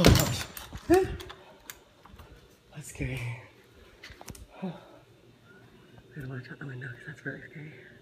Oh gosh. That's scary. I gotta watch out the window because that's really scary.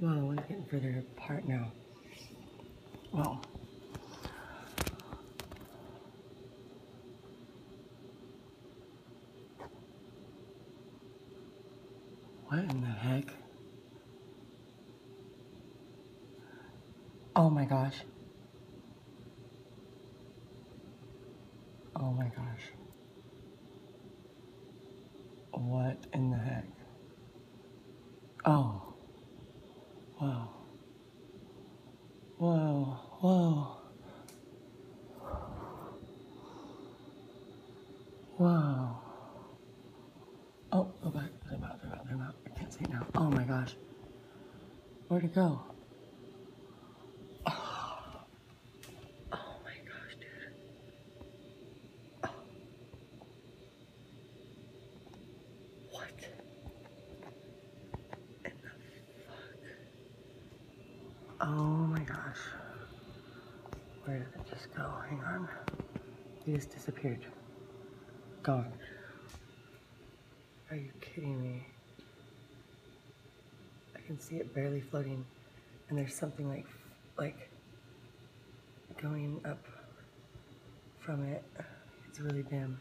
Whoa, one's getting further apart now. Whoa. What in the heck? Oh my gosh. Oh my gosh. What in the heck? Oh. Whoa. Wow. Wow. Whoa. Oh, go back. Zoom out, zoom out, zoom out. I can't see it now. Oh my gosh. Where'd it go? Oh, oh my gosh, dude. Oh. What? in the fuck? Oh my gosh. Where did it just go? Hang on. He just disappeared. Gone. Are you kidding me? I can see it barely floating, and there's something like, like, going up from it. It's really dim.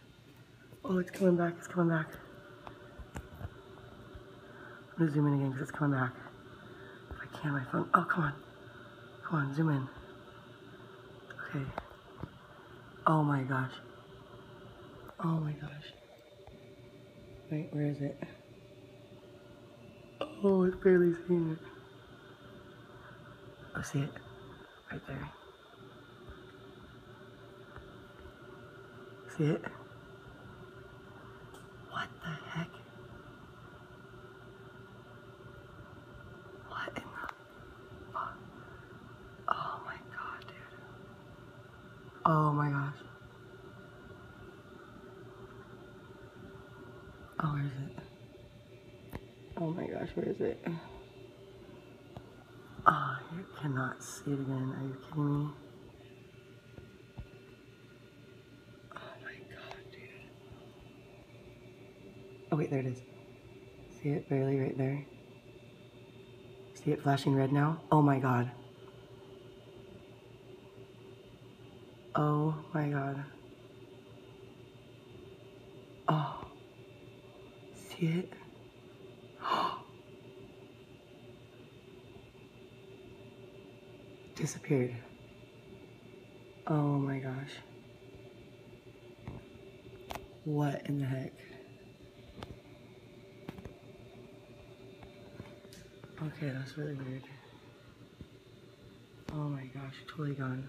Oh, it's coming back. It's coming back. I'm gonna zoom in again because it's coming back. If I can, my phone. Oh, come on. Come on, zoom in. Okay. Oh my gosh. Oh my gosh. Wait, where is it? Oh, it's barely seeing it. Oh, see it? Right there. See it? What the heck? What in the fuck? Oh my god, dude. Oh my gosh. Oh, where is it? Oh my gosh, where is it? Oh, you cannot see it again. Are you kidding me? Oh my god, dude. Oh, wait, there it is. See it barely right there? See it flashing red now? Oh my god. Oh my god. Oh. See it? Disappeared. Oh my gosh. What in the heck? Okay, that's really weird. Oh my gosh, totally gone.